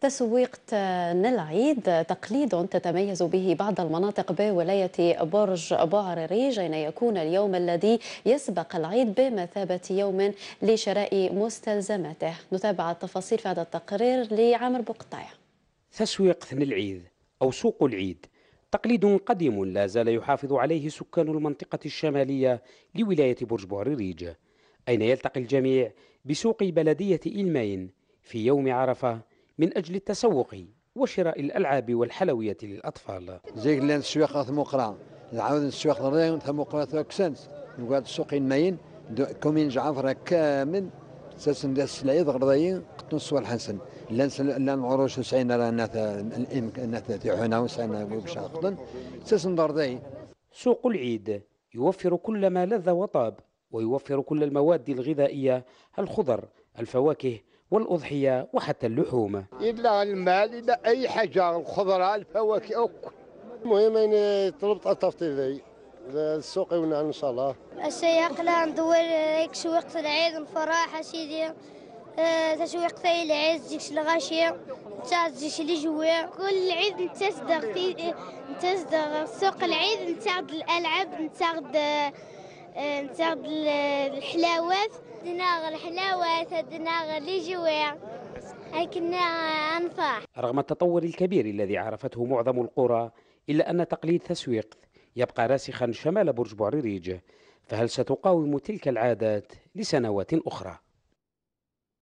تسويق العيد تقليد تتميز به بعض المناطق بولاية برج بعرريج أين يكون اليوم الذي يسبق العيد بمثابة يوم لشراء مستلزماته. نتابع التفاصيل في هذا التقرير لعامر بقطايع تسويق ثن العيد أو سوق العيد. تقليد قديم لا زال يحافظ عليه سكان المنطقة الشمالية لولاية برج بعرريج أين يلتقي الجميع بسوق بلدية إلماين في يوم عرفة من أجل التسوق وشراء الألعاب والحلويات للأطفال. زي لأن السواق ثم قرا نعاود السواق ضرين ثم قرا ثوكسنت نقعد السوق الماين كومين جعفر كامل. ساسن داس العيد غرضايين قطن الصور الحسن لأن لأن عروش سعينا راه ناث تيحونا وسعينا باش قطن. ساسن درداي سوق العيد يوفر كل ما لذ وطاب ويوفر كل المواد الغذائية الخضر الفواكه والأضحية وحتى اللحوم. إلا المال إلا أي حاجة الخضرة الفواكه أو المهم أنا طلبت التفطير ذي؟ السوق يونع إن شاء الله. السياق لا ندور هيك سوقت العيد الفرح سيدي آه، تسويق في العيد ديك الغاشية. ديك اللي جوا كل عيد نتصدق في نتصدق سوق العيد نتاخد الألعاب نتاخد نتاخد الحلاوات. دناغ الحلاوات دناغ اللي جوا هكنا أنفاح رغم التطور الكبير الذي عرفته معظم القرى إلا أن تقليد تسويق يبقى راسخا شمال برج بعريريج فهل ستقاوم تلك العادات لسنوات أخرى؟